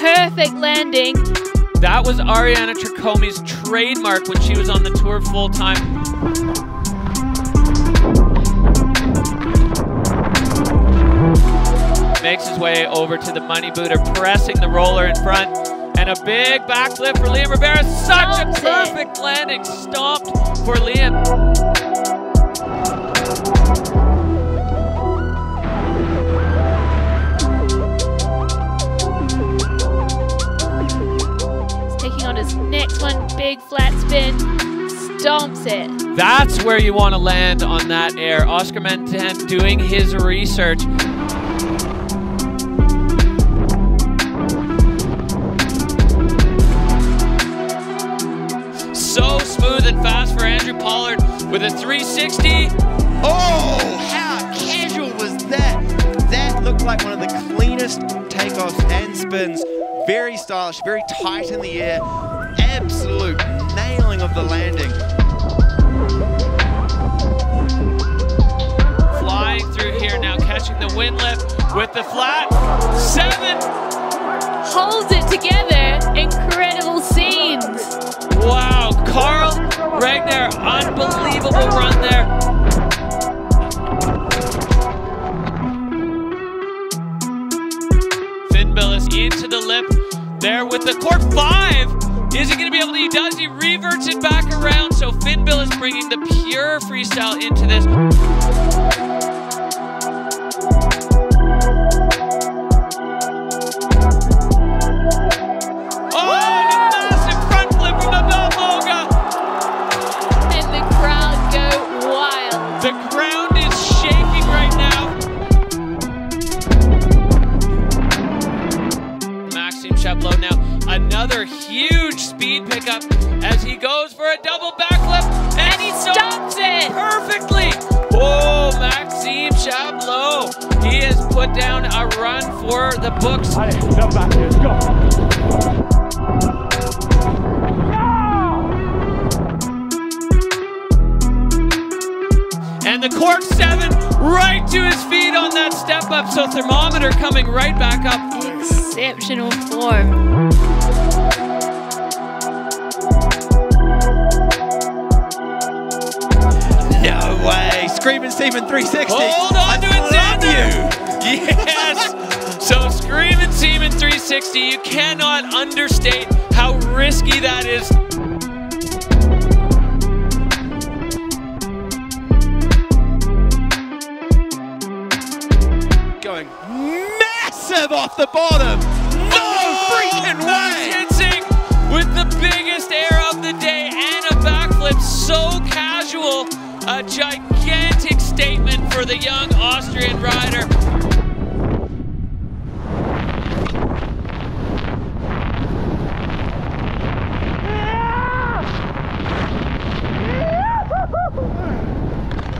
perfect landing. That was Arianna Tricomi's trademark when she was on the tour full time. Makes his way over to the money booter, pressing the roller in front. And a big backflip for Liam Rivera. Such a perfect landing. Stomped for Liam. Big flat spin. Stomps it. That's where you want to land on that air. Oscar Mandin doing his research. So smooth and fast for Andrew Pollard with a 360. Oh, how casual was that? That looked like one of the cleanest takeoffs and spins. Very stylish, very tight in the air. Absolute nailing of the landing. Flying through here now, catching the wind lift with the flat. Seven. Holds it together. Incredible scenes. Wow, Carl Regner, unbelievable run there. Finn Bilous into the lip there with the cork five. Is he going to be able to? He does. He reverts it back around. So Finn Bilous bringing the pure freestyle into this. Oh, a massive front flip from Abel Moga. And the crowd go wild. The ground is shaking right now. Maxime Chabloz now another huge speed pickup as he goes for a double backflip and, And he stops it. perfectly. Oh, Maxime Chabloz. He has put down a run for the books. Allez, jump back, let's go. And the cork seven right to his feet on that step up. So thermometer coming right back up. Exceptional form. Screaming Steven 360. Hold on to it, you. Yes. So Screamin' Seaman 360, you cannot understate how risky that is. Going massive off the bottom. usual, a gigantic statement for the young Austrian rider.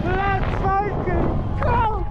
Let's fucking go!